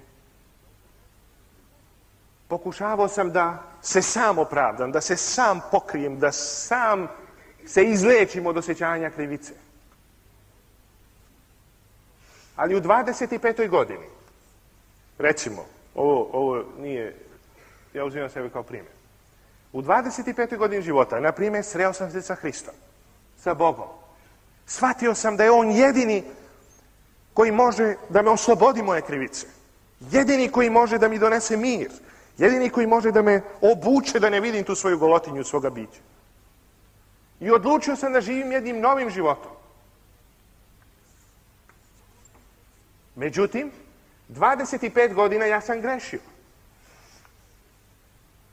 Pokušavao sam da se sam opravdam, da se sam pokrijem, da sam se izlečim od osjećanja krivice. Ali u 25. godini, recimo, ovo, ovo nije, ja uzimam sebe kao primjer. U 25. godini života, na primjer, sreo sam se sa Hristom, sa Bogom. Shvatio sam da je On jedini koji može da me oslobodi moje krivice. Jedini koji može da mi donese mir. Jedini koji može da me obuče da ne vidim tu svoju golotinju svoga bića. I odlučio sam da živim jednim novim životom. Međutim, 25 godina ja sam grešio.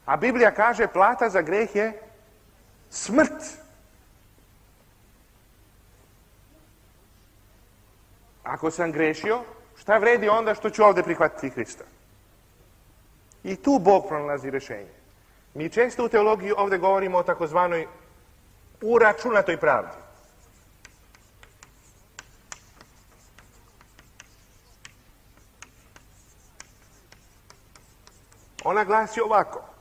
A Biblija kaže plata za greh je smrt. Ako sam grešio, šta vredi onda što ću ovdje prihvatiti Hrista? I tu Bog pronalazi rješenje. Mi često u teologiji ovdje govorimo o takozvanoj uračunatoj pravdi. Ona glasi ovako.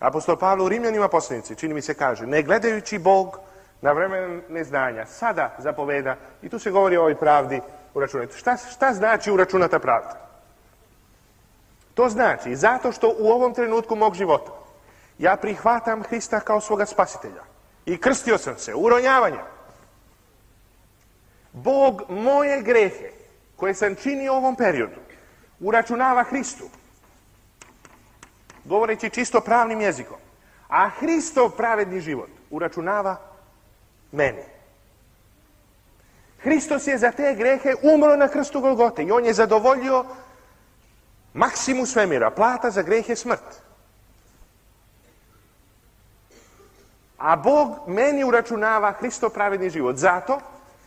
Apostol Pavlo u Rimljanima poslanici, čini mi se kaže, ne gledajući Bog na vreme neznanja, sada zapoveda, i tu se govori o ovoj pravdi uračunati. Šta, šta znači uračunata pravda? To znači, zato što u ovom trenutku mog života ja prihvatam Hrista kao svoga spasitelja i krstio sam se, uronjavanja. Bog moje grehe koje sam činio u ovom periodu uračunava Hristu govoreći čisto pravnim jezikom. A Hristov pravedni život uračunava meni. Hristos je za te grehe umro na krstu Golgote i on je zadovoljio maksimum svemira. Plata za greh je smrt. A Bog meni uračunava Hristov pravedni život. Zato,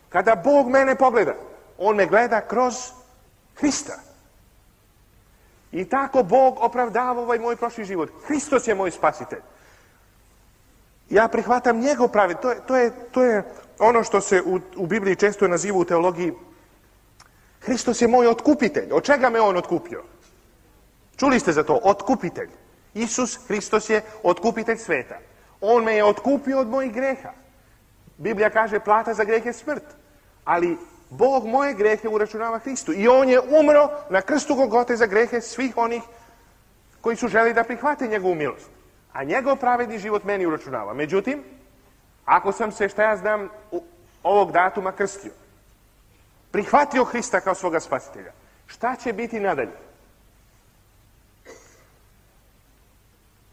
kada Bog mene pogleda, On me gleda kroz Hrista. I tako Bog opravdava ovaj moj prošli život. Hristos je moj spasitelj. Ja prihvatam njegov pravi. To je, to je, to je ono što se u, u Bibliji često naziva u teologiji Hristos je moj otkupitelj. Od čega me on otkupio? Čuli ste za to? Otkupitelj. Isus Hristos je otkupitelj sveta. On me je otkupio od mojih greha. Biblija kaže plata za greh je smrt. Ali Bog moje grehe uračunava Hristu. I on je umro na krstu Golgote za grehe svih onih koji su želi da prihvate njegovu milost. A njegov pravedni život meni uračunava. Međutim, ako sam se, šta ja znam, ovog datuma krstio, prihvatio Hrista kao svoga spasitelja, šta će biti nadalje?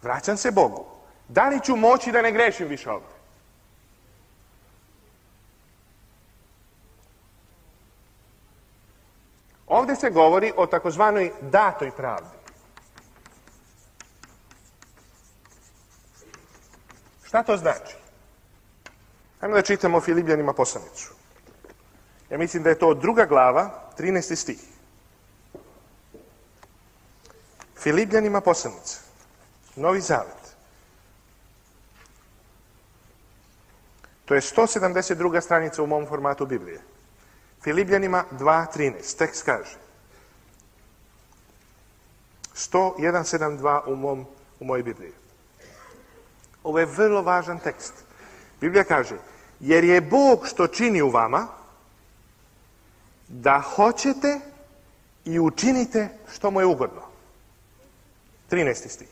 Vraćam se Bogu. Da li ću moći da ne grešim više ovdje? Ovdje se govori o takozvanoj datoj pravdi. Šta to znači? Hajmo da čitamo Filibljanima poslanicu. Ja mislim da je to druga glava, 13. stih. Filibljanima poslanica. Novi zavet. To je 172. stranica u mom formatu Biblije. Filibljanima 2.13. Tekst kaže. 101.7.2 u, mom, u mojoj Bibliji. Ovo je vrlo važan tekst. Biblija kaže, jer je Bog što čini u vama, da hoćete i učinite što mu je ugodno. 13. stih.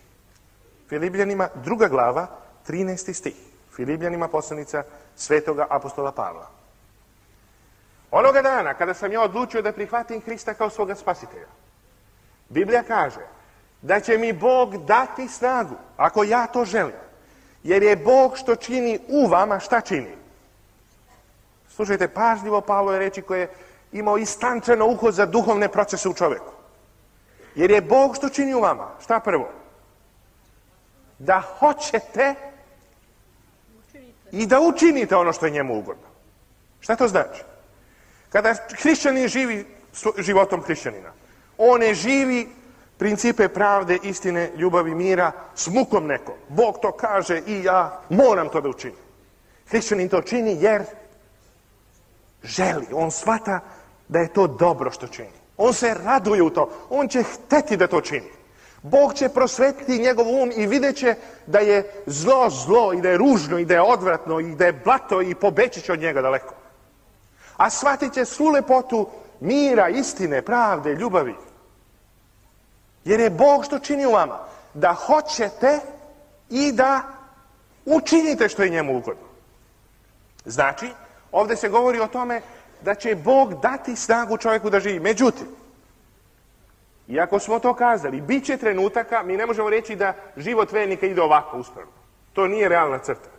Filibljanima druga glava, 13. stih. Filibljanima poslanica svetoga apostola Pavla. Onoga dana kada sam ja odlučio da prihvatim Hrista kao svoga spasitelja, Biblija kaže da će mi Bog dati snagu, ako ja to želim. Jer je Bog što čini u vama, šta čini? Slušajte, pažljivo Pavlo je reći koje je imao istančeno uho za duhovne procese u čovjeku. Jer je Bog što čini u vama. Šta prvo? Da hoćete i da učinite ono što je njemu ugodno. Šta to znači? Kada hrišćanin živi životom hrišćanina, on ne živi principe pravde, istine, ljubavi, mira s mukom nekom. Bog to kaže i ja moram to da učinim. Hrišćanin to čini jer želi. On shvata da je to dobro što čini. On se raduje u to. On će hteti da to čini. Bog će prosvetiti njegov um i vidjet će da je zlo zlo i da je ružno i da je odvratno i da je blato i pobeći će od njega daleko. A shvatit će svu lepotu mira, istine, pravde, ljubavi. Jer je Bog što čini u vama. Da hoćete i da učinite što je njemu ugodno. Znači, ovdje se govori o tome da će Bog dati snagu čovjeku da živi. Međutim, iako smo to kazali, bit će trenutaka, mi ne možemo reći da život vernika ide ovako uspravno. To nije realna crta.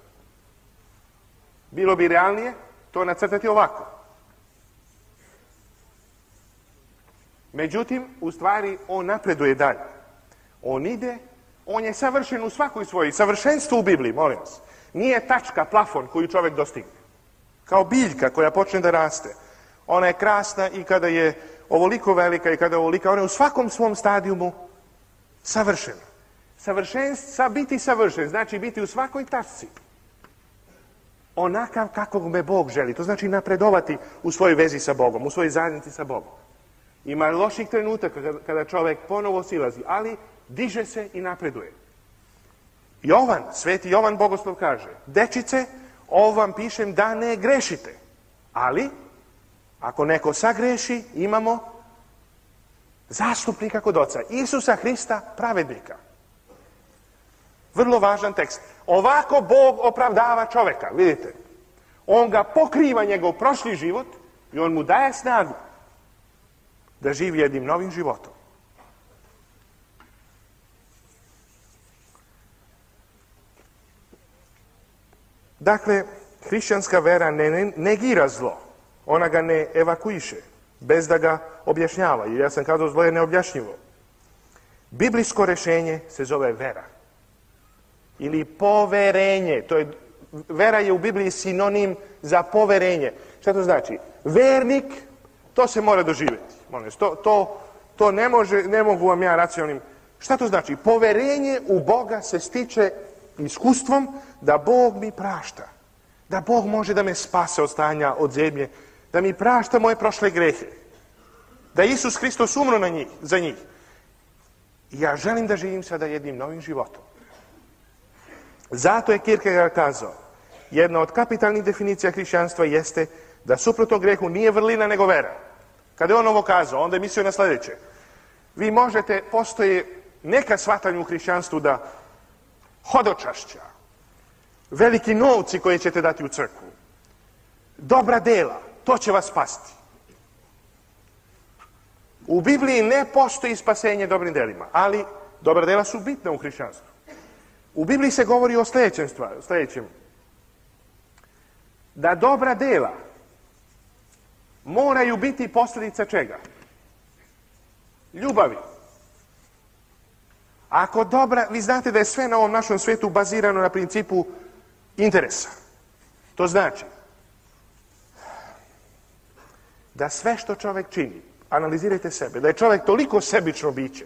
Bilo bi realnije to nacrtati ovako. Međutim, u stvari, on napreduje dalje. On ide, on je savršen u svakoj svojoj. Savršenstvo u Bibliji, molim vas. Nije tačka, plafon koju čovjek dostigne. Kao biljka koja počne da raste. Ona je krasna i kada je ovoliko velika i kada je ovolika, ona je u svakom svom stadijumu savršena. Savršenstva, biti savršen, znači biti u svakoj tačci. Onakav kakvog me Bog želi. To znači napredovati u svojoj vezi sa Bogom, u svojoj zajednici sa Bogom. Ima loših trenutaka kada čovjek ponovo silazi, ali diže se i napreduje. Jovan, sveti Jovan Bogoslov kaže, dečice, ovo vam pišem da ne grešite. Ali, ako neko sagreši, imamo zastupnika kod oca. Isusa Hrista, pravednika. Vrlo važan tekst. Ovako Bog opravdava čovjeka, vidite. On ga pokriva njegov prošli život i on mu daje snagu da živi jednim novim životom. Dakle, hrišćanska vera ne negira zlo. Ona ga ne evakuiše, bez da ga objašnjava. Jer ja sam kazao, zlo je neobjašnjivo. Biblijsko rešenje se zove vera. Ili poverenje. To je, vera je u Bibliji sinonim za poverenje. Šta to znači? Vernik, to se mora doživjeti. Molim, to, to, to ne, može, ne mogu vam ja racionalnim... Šta to znači? Poverenje u Boga se stiče iskustvom da Bog mi prašta. Da Bog može da me spase od stanja, od zemlje. Da mi prašta moje prošle grehe. Da Isus Hristos umro na njih, za njih. Ja želim da živim sada jednim novim životom. Zato je Kierkegaard kazao, jedna od kapitalnih definicija hrišćanstva jeste da suprotno grehu nije vrlina nego vera. Kada je on ovo kazao, onda je mislio na sljedeće. Vi možete, postoje neka shvatanja u hrišćanstvu da hodočašća, veliki novci koje ćete dati u crkvu, dobra dela, to će vas spasti. U Bibliji ne postoji spasenje dobrim delima, ali dobra dela su bitna u hrišćanstvu. U Bibliji se govori o sljedećem stvari, sljedećem. Da dobra dela moraju biti posljedica čega? Ljubavi. Ako dobra, vi znate da je sve na ovom našem svijetu bazirano na principu interesa. To znači da sve što čovjek čini, analizirajte sebe, da je čovjek toliko sebično biće,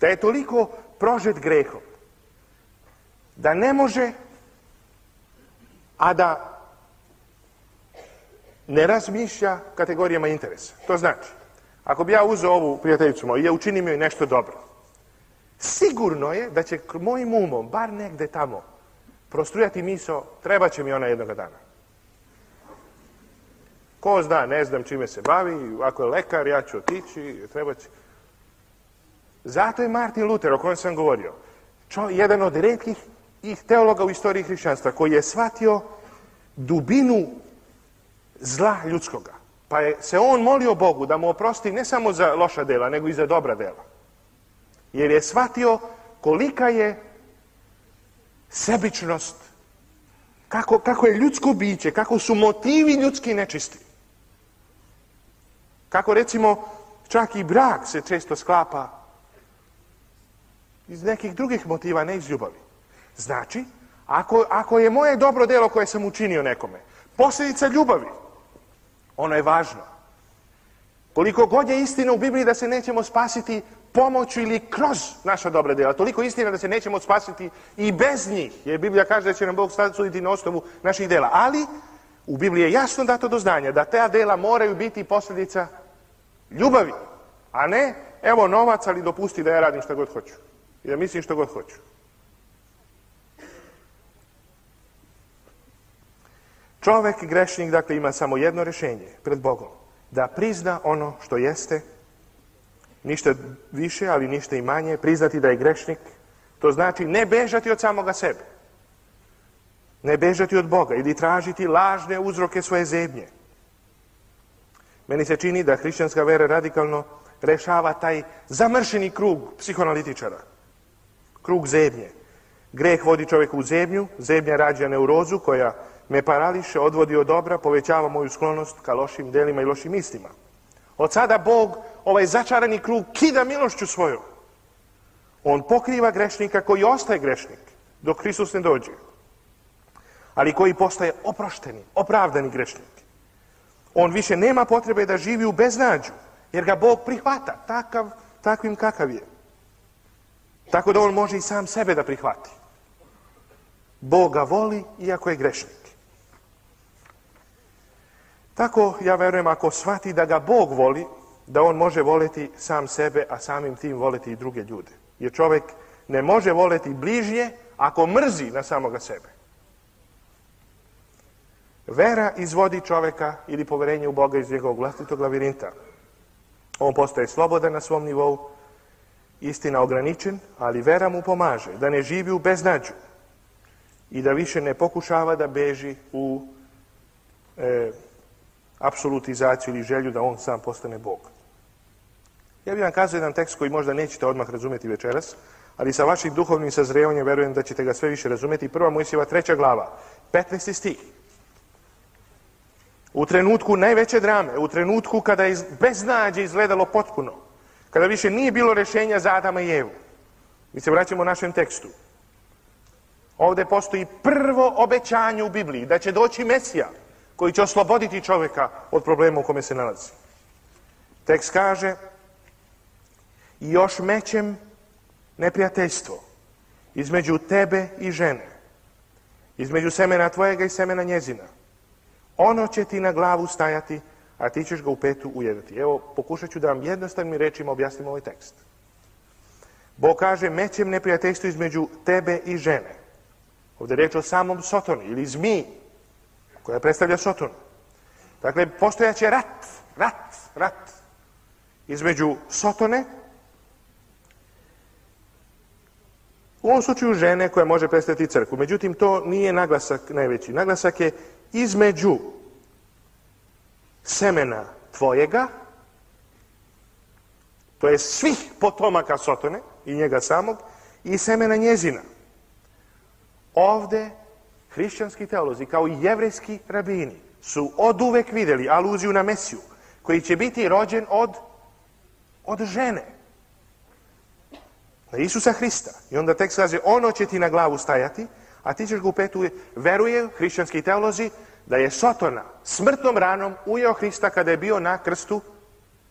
da je toliko prožet grehom, da ne može, a da ne razmišlja kategorijama interesa. To znači, ako bi ja uzeo ovu prijateljicu moju i ja učinim joj nešto dobro, sigurno je da će mojim umom, bar negde tamo, prostrujati miso, treba će mi ona jednoga dana. Ko zna, ne znam čime se bavi, ako je lekar, ja ću otići, treba će... Zato je Martin Luther, o kojem sam govorio, čo, jedan od redkih teologa u istoriji hrišćanstva, koji je shvatio dubinu zla ljudskoga. Pa je se on molio Bogu da mu oprosti ne samo za loša dela, nego i za dobra dela. Jer je shvatio kolika je sebičnost, kako, kako je ljudsko biće, kako su motivi ljudski nečisti. Kako recimo čak i brak se često sklapa iz nekih drugih motiva, ne iz ljubavi. Znači, ako, ako je moje dobro delo koje sam učinio nekome, posljedica ljubavi, ono je važno. Koliko god je istina u Bibliji da se nećemo spasiti pomoću ili kroz naša dobra djela, toliko istina da se nećemo spasiti i bez njih, jer Biblija kaže da će nam Bog suditi na osnovu naših dela. Ali, u Bibliji je jasno dato do znanja da ta dela moraju biti posljedica ljubavi, a ne, evo novac, ali dopusti da ja radim što god hoću. I da mislim što god hoću. Čovjek grešnik, dakle, ima samo jedno rješenje pred Bogom. Da prizna ono što jeste, ništa više, ali ništa i manje, priznati da je grešnik. To znači ne bežati od samoga sebe. Ne bežati od Boga ili tražiti lažne uzroke svoje zemlje. Meni se čini da hrišćanska vera radikalno rešava taj zamršeni krug psihoanalitičara. Krug zemlje. Greh vodi čovjeka u zemlju, zemlja rađa neurozu koja me parališe, odvodi od dobra, povećava moju sklonost ka lošim delima i lošim mislima. Od sada Bog ovaj začarani krug kida milošću svoju. On pokriva grešnika koji ostaje grešnik dok Hristos ne dođe. Ali koji postaje oprošteni, opravdani grešnik. On više nema potrebe da živi u beznađu, jer ga Bog prihvata takav, takvim kakav je. Tako da on može i sam sebe da prihvati. Bog ga voli iako je grešnik. Tako, ja verujem, ako shvati da ga Bog voli, da on može voleti sam sebe, a samim tim voleti i druge ljude. Jer čovjek ne može voleti bližnje ako mrzi na samoga sebe. Vera izvodi čovjeka ili poverenje u Boga iz njegovog vlastitog lavirinta. On postaje slobodan na svom nivou, istina ograničen, ali vera mu pomaže da ne živi u beznađu i da više ne pokušava da beži u e, apsolutizaciju ili želju da on sam postane Bog. Ja bih vam kazao jedan tekst koji možda nećete odmah razumjeti večeras, ali sa vašim duhovnim sazrevanjem verujem da ćete ga sve više razumjeti. Prva Mojsijeva treća glava, 15. stih. U trenutku najveće drame, u trenutku kada je beznađe izgledalo potpuno, kada više nije bilo rješenja za Adama i Evu. Mi se vraćamo našem tekstu. Ovdje postoji prvo obećanje u Bibliji da će doći Mesija koji će osloboditi čovjeka od problema u kome se nalazi. Tekst kaže i još mećem neprijateljstvo između tebe i žene, između semena tvojega i semena njezina. Ono će ti na glavu stajati, a ti ćeš ga u petu ujedati. Evo, pokušat ću da vam jednostavnim rečima objasnim ovaj tekst. Bog kaže, mećem neprijateljstvo između tebe i žene. Ovdje je reč o samom Sotoni ili zmiji, koja predstavlja Sotonu. Dakle, postojaće rat, rat, rat između Sotone, u ovom slučaju žene koja može predstaviti crkvu. Međutim, to nije naglasak najveći. Naglasak je između semena tvojega, to je svih potomaka Sotone i njega samog, i semena njezina. Ovde hrišćanski teolozi kao i jevrejski rabini su od uvek vidjeli aluziju na Mesiju, koji će biti rođen od, od žene. Na Isusa Hrista. I onda tekst kaže, ono će ti na glavu stajati, a ti ćeš ga u petu, veruje hrišćanski teolozi, da je Sotona smrtnom ranom ujeo Hrista kada je bio na krstu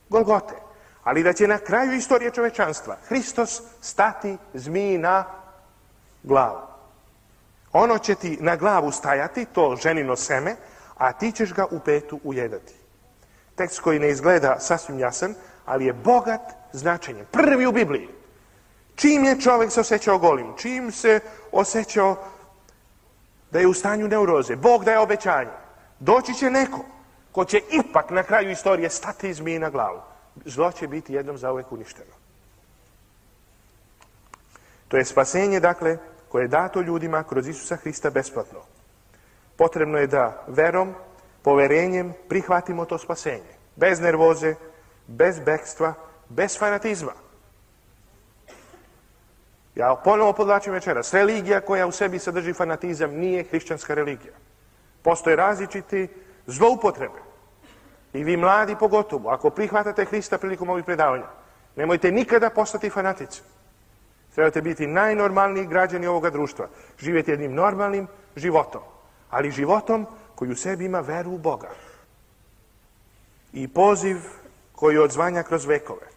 Golgote. Ali da će na kraju istorije čovečanstva Hristos stati zmiji na glavu. Ono će ti na glavu stajati, to ženino seme, a ti ćeš ga u petu ujedati. Tekst koji ne izgleda sasvim jasan, ali je bogat značenjem. Prvi u Bibliji. Čim je čovjek se osjećao golim, čim se osjećao da je u stanju neuroze, Bog daje obećanje. Doći će neko ko će ipak na kraju istorije stati zmiji na glavu. Zlo će biti jednom zauvek uništeno. To je spasenje, dakle, koje je dato ljudima kroz Isusa Hrista besplatno. Potrebno je da verom poverenjem prihvatimo to spasenje. Bez nervoze, bez bekstva, bez fanatizma. Ja ponovo podlačim večeras. Religija koja u sebi sadrži fanatizam nije hrišćanska religija. Postoje različiti zloupotrebe. I vi mladi pogotovo, ako prihvatate Hrista prilikom ovih predavanja, nemojte nikada postati fanatici. Trebate biti najnormalniji građani ovoga društva. Živjeti jednim normalnim životom. Ali životom koji u sebi ima veru u Boga. I poziv koji odzvanja kroz vekove.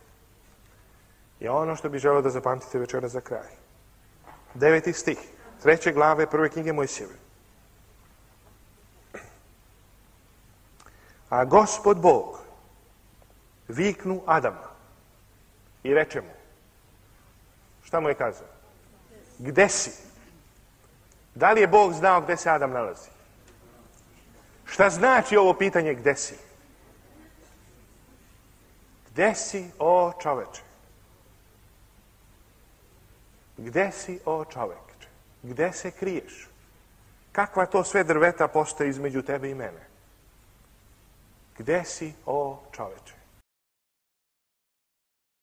Je ono što bi želeo da zapamtite večera za kraj. Deveti stih, treće glave prve knjige Mojsijeve. A gospod Bog viknu Adama i reče mu, šta mu je kazao? Gde si? Da li je Bog znao gde se Adam nalazi? Šta znači ovo pitanje gde si? Gde si, o čoveče? Gde si, o čoveče? Gde se kriješ? Kakva to sve drveta postoje između tebe i mene? Gde si, o čoveče?